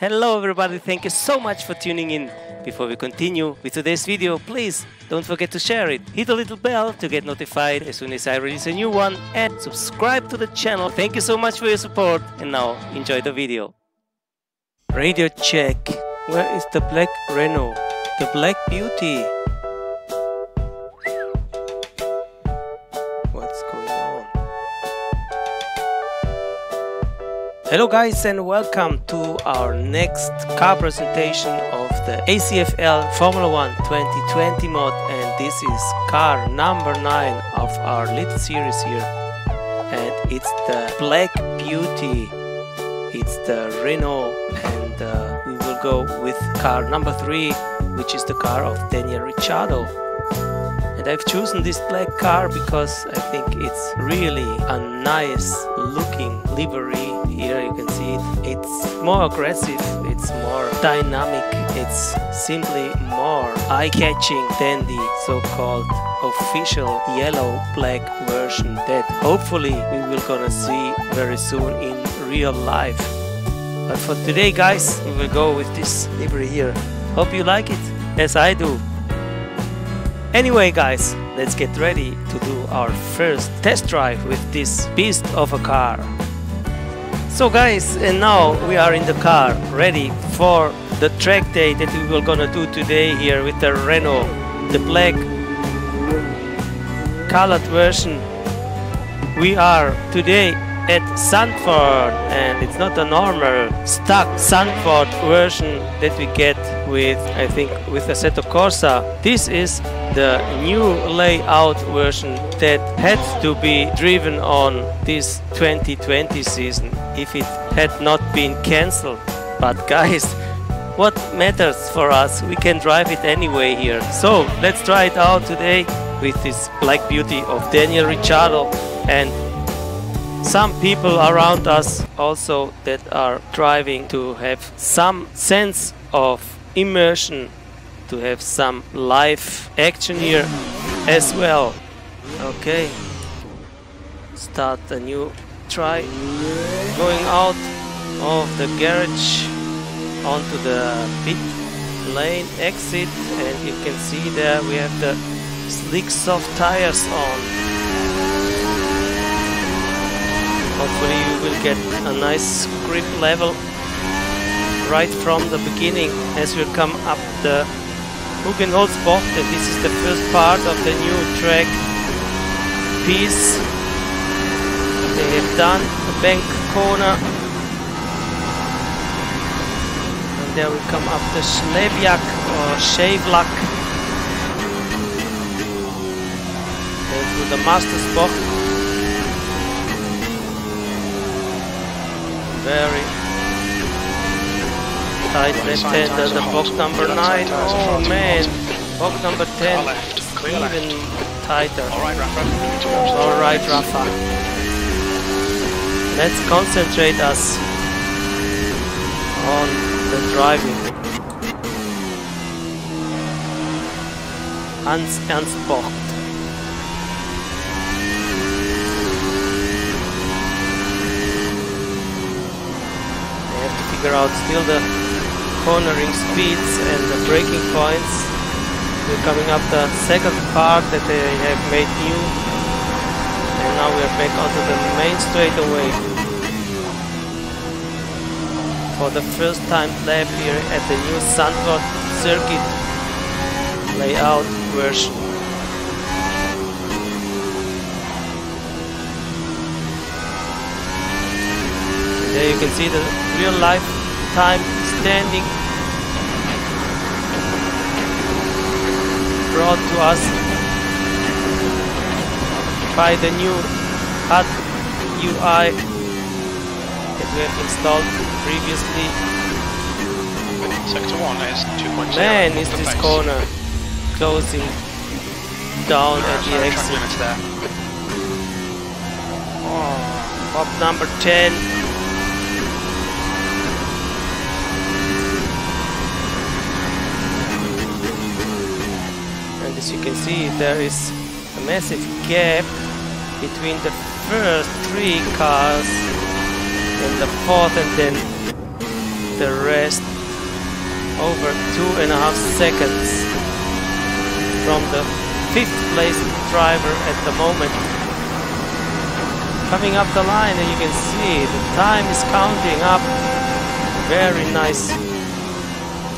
Hello everybody, thank you so much for tuning in. Before we continue with today's video, please don't forget to share it. Hit the little bell to get notified as soon as I release a new one and subscribe to the channel. Thank you so much for your support and now enjoy the video. Radio check. Where is the black Renault? The black beauty. Hello guys and welcome to our next car presentation of the ACFL Formula 1 2020 mod and this is car number 9 of our little series here and it's the Black Beauty. It's the Renault and uh, we will go with car number 3 which is the car of Daniel Ricciardo. And I've chosen this black car because I think it's really a nice looking livery here you can see it. It's more aggressive it's more dynamic it's simply more eye-catching than the so-called official yellow black version that hopefully we will gonna see very soon in real life. But for today guys we will go with this livery here. Hope you like it as I do. Anyway guys, let's get ready to do our first test drive with this beast of a car. So guys, and now we are in the car, ready for the track day that we will gonna do today here with the Renault, the black colored version. We are today at Zandvoort and it's not a normal stock Zandvoort version that we get with I think with Assetto Corsa. This is the new layout version that had to be driven on this 2020 season if it had not been cancelled. But guys, what matters for us? We can drive it anyway here. So let's try it out today with this Black Beauty of Daniel Ricciardo and some people around us also that are driving to have some sense of immersion to have some live action here as well. Okay. Start a new try. Going out of the garage onto the pit lane exit and you can see there we have the slick soft tires on hopefully you will get a nice grip level right from the beginning as we come up the Hugenholtzbocht and this is the first part of the new track piece. They have done a bank corner. And there we come up the Schlebiak or Shavelak and to the Mastersbocht very tight left hand and the box number 9. Oh man, box number 10 even tighter. Alright Rafa. Let's concentrate us on the driving. Hans Ernst Bocht. Figure out still the cornering speeds and the braking points. We're coming up the second part that they have made new and now we are back onto the main straightaway for the first time lap here at the new Zandvoort circuit layout version. There you can see the real life time standing brought to us by the new HUD UI that we have installed previously. Sector 1 is 2.0. Man, is this corner closing down There at the exit. Oh, number 10 as you can see there is a massive gap between the first three cars and the fourth and then the rest over two and a half seconds from the fifth place driver at the moment. Coming up the line and you can see the time is counting up. Very nice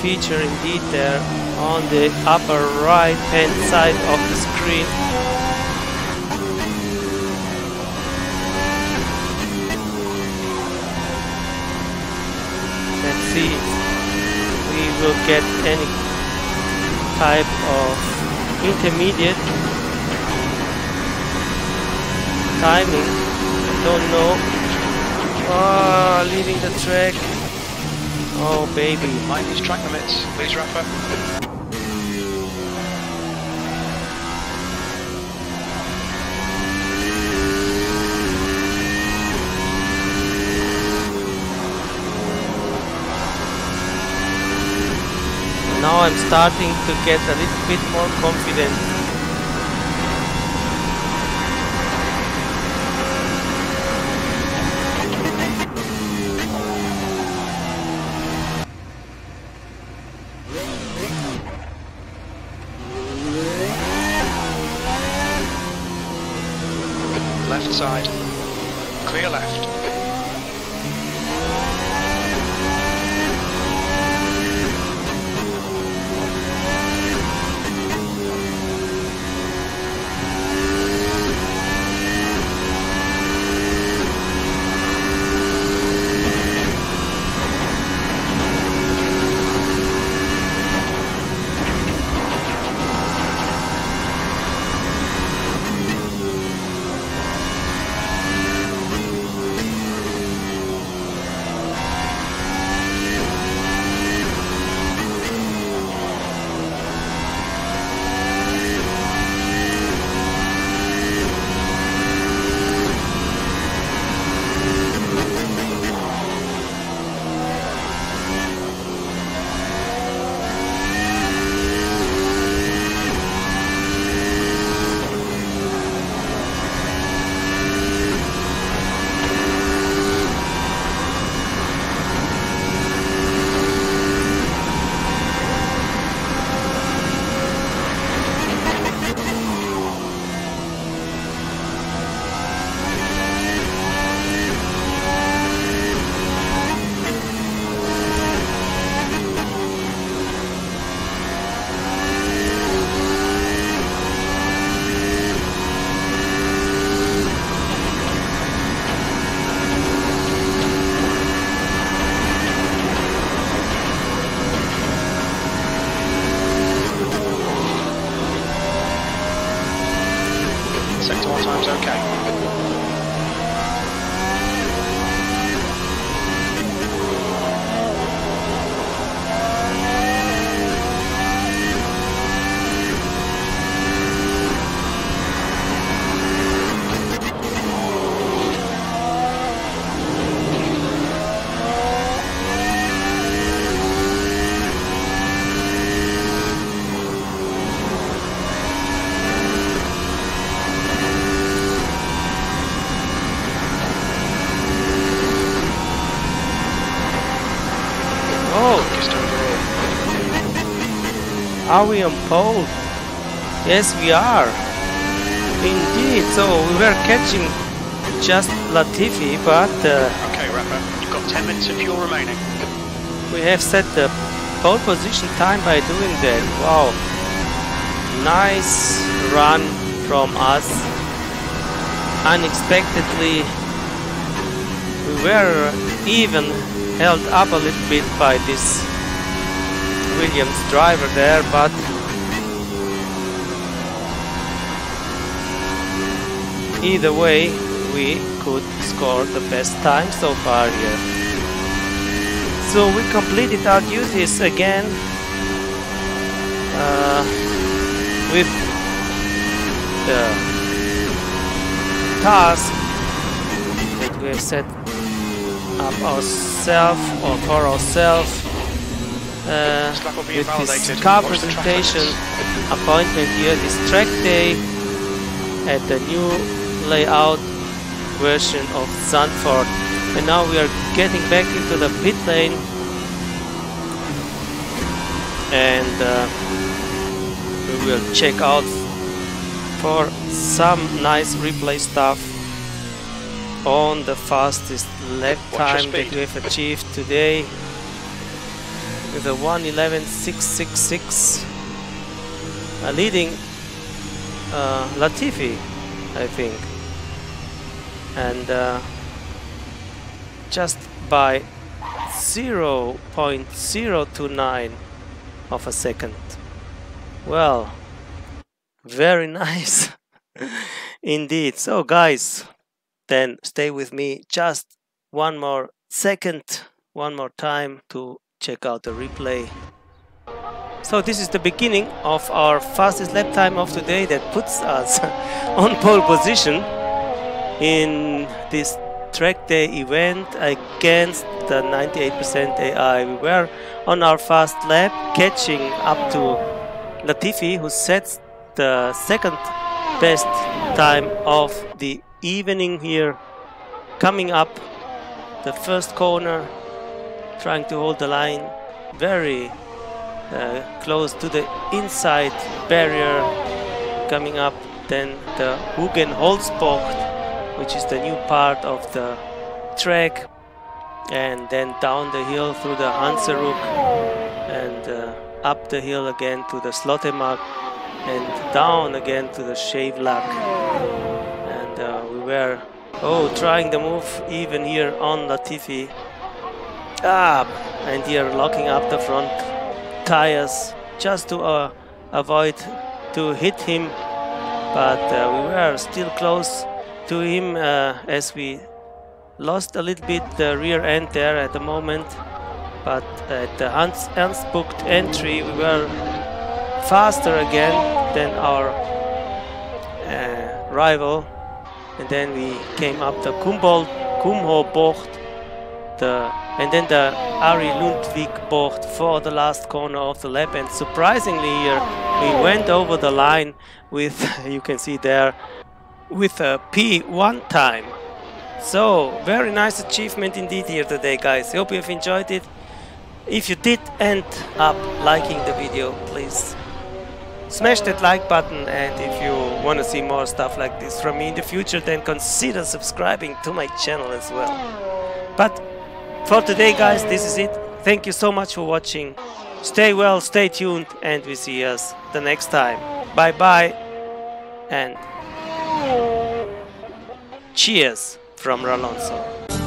feature in detail on the upper right hand side of the screen. Let's see we will get any type of intermediate timing. Don't know. Oh leaving the track oh baby mind these track limits please Rafa now I'm starting to get a little bit more confident. Are we on pole? Yes, we are. Indeed, so we were catching just Latifi, but... Uh, okay, Rafa, you've got 10 minutes of fuel remaining. We have set the pole position time by doing that. Wow. Nice run from us. Unexpectedly, we were even held up a little bit by this Williams driver there, but either way we could score the best time so far here. So we completed our duties again uh, with the task that we have set up ourselves or for ourselves uh, with this car presentation appointment here, this track day at the new layout version of Zandvoort. And now we are getting back into the pit lane. And uh, we will check out for some nice replay stuff on the fastest lap time that we have achieved today with a 111.666 uh, leading uh, Latifi I think. And uh, just by 0.029 of a second. Well very nice. Indeed. So guys then stay with me just one more second one more time to check out the replay so this is the beginning of our fastest lap time of today that puts us on pole position in this track day event against the 98% AI. We were on our fast lap catching up to Latifi who sets the second best time of the evening here coming up the first corner trying to hold the line very uh, close to the inside barrier coming up then the Hugenholtzbocht which is the new part of the track and then down the hill through the Hunserug and uh, up the hill again to the Slotemaker and down again to the Scheivlak and uh, we were oh trying the move even here on Latifi ah and here locking up the front tires just to uh, avoid to hit him. But uh, we were still close to him uh, as we lost a little bit the rear end there at the moment. But at the Hans Ernstbocht entry we were faster again than our uh, rival. And then we came up the Kumboldt Kumho Bocht the and then the Arie Luyendyk board for the last corner of the lap. And surprisingly here we went over the line with you can see there with a P1 time. So very nice achievement indeed here today guys. Hope you have enjoyed it. If you did end up liking the video please smash that like button. And if you want to see more stuff like this from me in the future then consider subscribing to my channel as well. But for today guys this is it. Thank you so much for watching. Stay well stay tuned and we see us the next time. Bye bye and cheers from Ralonso